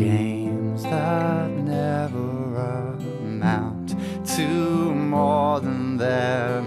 games that never amount to more than they're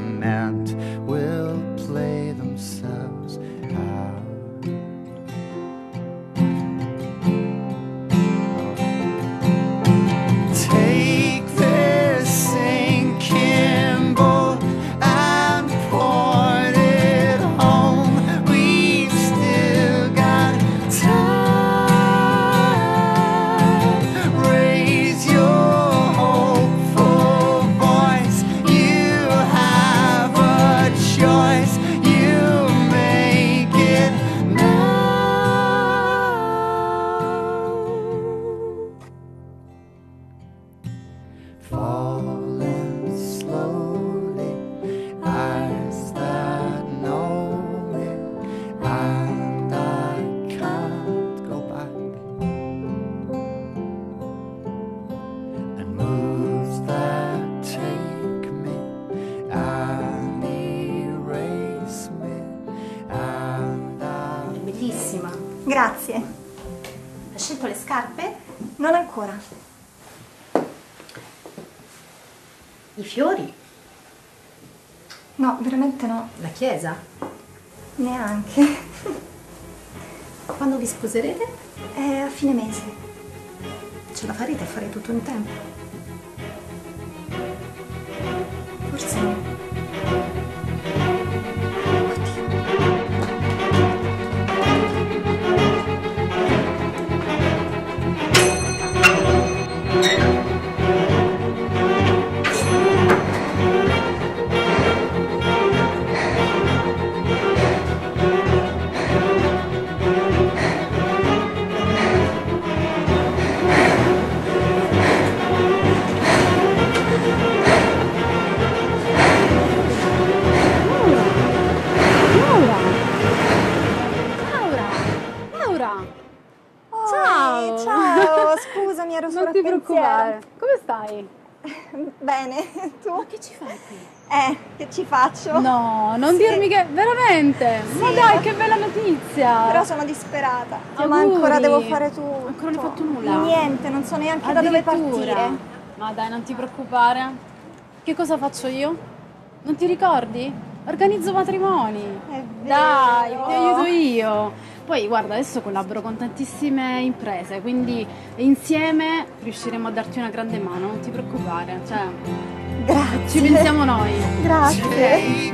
Grazie. Hai scelto le scarpe? Non ancora. I fiori? No, veramente no. La chiesa? Neanche. Quando vi sposerete? È a fine mese. Ce la farete a fare tutto in tempo? Preoccupare. Come stai? Bene, tu? Ma che ci fai qui? Eh, che ci faccio? No, non Sì. dirmi che... Veramente? Ma Sì. dai, che bella notizia! Però sono disperata. Ma Auguri. ancora devo fare tutto. Ancora non hai fatto nulla? Niente, non so neanche da dove partire. Ma dai, non ti preoccupare. Che cosa faccio io? Non ti ricordi? Organizzo matrimoni. È Dai, vero. ti aiuto io. Poi guarda, adesso collaboro con tantissime imprese, quindi insieme riusciremo a darti una grande mano, non ti preoccupare. Cioè, Grazie. ci pensiamo noi. Grazie. Sinking